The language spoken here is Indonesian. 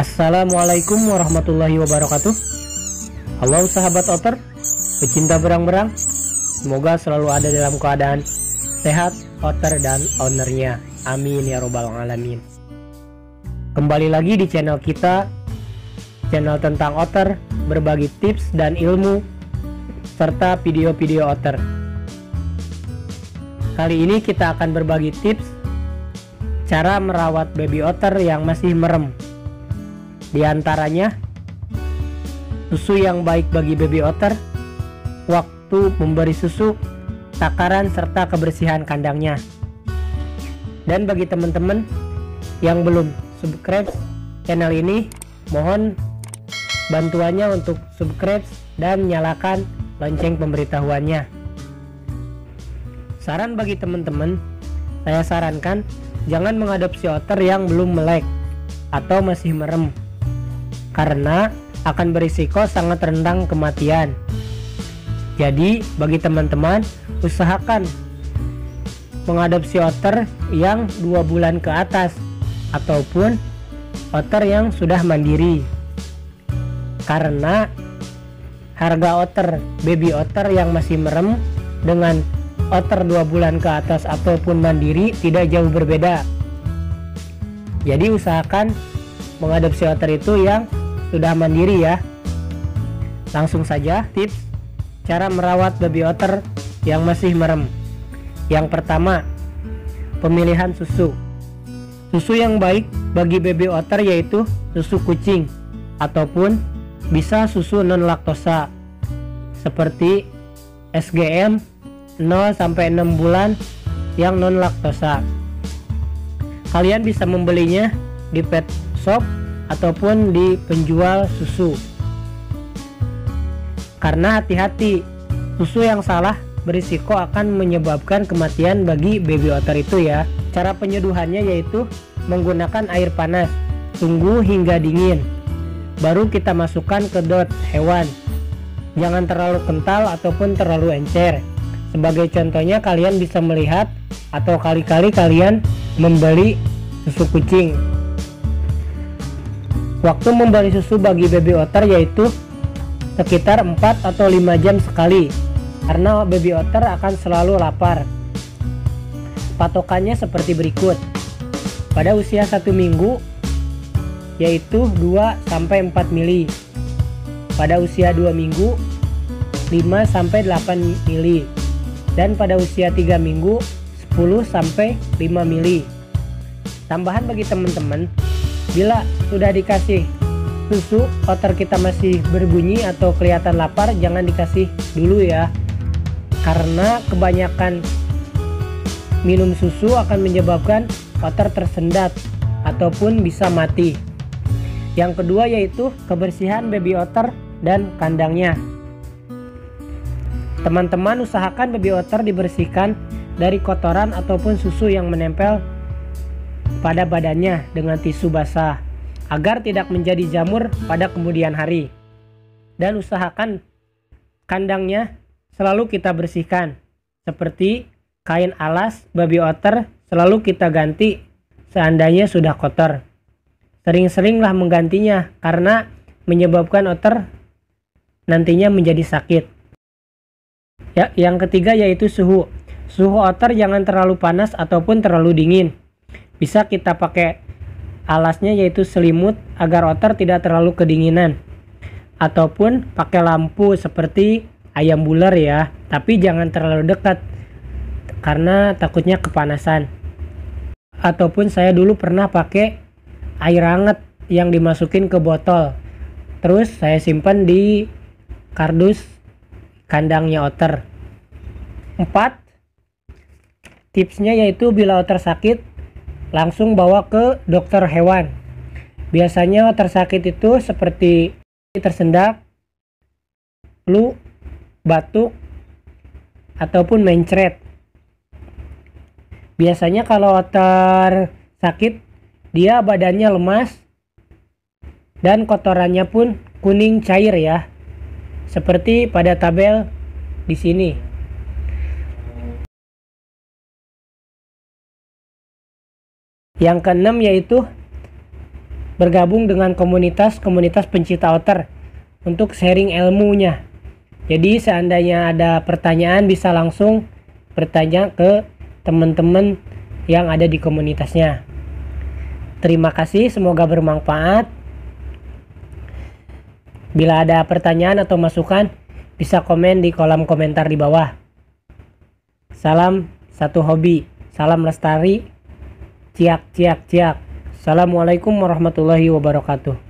Assalamualaikum warahmatullahi wabarakatuh. Halo sahabat otter Pecinta berang-berang. Semoga selalu ada dalam keadaan Sehat, otter dan ownernya. Amin ya robbal alamin. Kembali lagi di channel kita Channel tentang otter Berbagi tips dan ilmu Serta video-video otter. Kali ini kita akan berbagi tips Cara merawat baby otter yang masih merem di antaranya, susu yang baik bagi baby otter, waktu memberi susu, takaran serta kebersihan kandangnya. Dan bagi teman-teman yang belum subscribe channel ini, mohon bantuannya untuk subscribe dan nyalakan lonceng pemberitahuannya. Saran bagi teman-teman, saya sarankan jangan mengadopsi otter yang belum melek atau masih merem karena akan berisiko sangat rendah kematian. Jadi, bagi teman-teman, usahakan mengadopsi otter yang dua bulan ke atas ataupun otter yang sudah mandiri. Karena harga otter baby otter yang masih merem dengan otter dua bulan ke atas ataupun mandiri tidak jauh berbeda. Jadi usahakan mengadopsi otter itu yang sudah mandiri ya. Langsung saja tips cara merawat baby otter yang masih merem. Yang pertama, pemilihan susu. Susu yang baik bagi baby otter yaitu susu kucing ataupun bisa susu non laktosa seperti SGM 0 sampai 6 bulan yang non laktosa. Kalian bisa membelinya di pet shop ataupun di penjual susu. Karena hati-hati, susu yang salah berisiko akan menyebabkan kematian bagi baby otter itu ya. Cara penyeduhannya yaitu menggunakan air panas, tunggu hingga dingin. Baru kita masukkan ke dot hewan. Jangan terlalu kental ataupun terlalu encer. Sebagai contohnya kalian bisa melihat atau kali-kali kalian membeli susu kucing Waktu memberi susu bagi baby otter yaitu sekitar 4 atau 5 jam sekali karena baby otter akan selalu lapar. Patokannya seperti berikut. Pada usia 1 minggu yaitu 2 sampai 4 mili. Pada usia 2 minggu 5 sampai 8 mili. Dan pada usia 3 minggu 10 sampai 5 mili. Tambahan bagi teman-teman Bila sudah dikasih susu, otter kita masih berbunyi atau kelihatan lapar, jangan dikasih dulu ya. Karena kebanyakan minum susu akan menyebabkan otter tersendat ataupun bisa mati. Yang kedua yaitu kebersihan baby otter dan kandangnya. Teman-teman usahakan baby otter dibersihkan dari kotoran ataupun susu yang menempel pada badannya dengan tisu basah agar tidak menjadi jamur pada kemudian hari. Dan usahakan kandangnya selalu kita bersihkan seperti kain alas baby otter selalu kita ganti seandainya sudah kotor. Sering-seringlah menggantinya karena menyebabkan otter nantinya menjadi sakit. Ya, yang ketiga yaitu suhu. Suhu otter jangan terlalu panas ataupun terlalu dingin bisa kita pakai alasnya yaitu selimut agar otter tidak terlalu kedinginan. Ataupun pakai lampu seperti ayam bular ya, tapi jangan terlalu dekat karena takutnya kepanasan. Ataupun saya dulu pernah pakai air hangat yang dimasukin ke botol. Terus saya simpan di kardus kandangnya otter. 4. Tipsnya yaitu bila otter sakit, langsung bawa ke dokter hewan. Biasanya tersakit itu seperti tersendak, flu, batuk, ataupun mencret. Biasanya kalau otter sakit, dia badannya lemas dan kotorannya pun kuning cair ya. Seperti pada tabel di sini. Yang keenam yaitu bergabung dengan komunitas-komunitas pencipta otter untuk sharing ilmunya. Jadi seandainya ada pertanyaan bisa langsung bertanya ke teman-teman yang ada di komunitasnya. Terima kasih, semoga bermanfaat. Bila ada pertanyaan atau masukan, bisa komen di kolom komentar di bawah. Salam satu hobi, salam lestari, ciak ciak ciak. Assalamualaikum warahmatullahi wabarakatuh.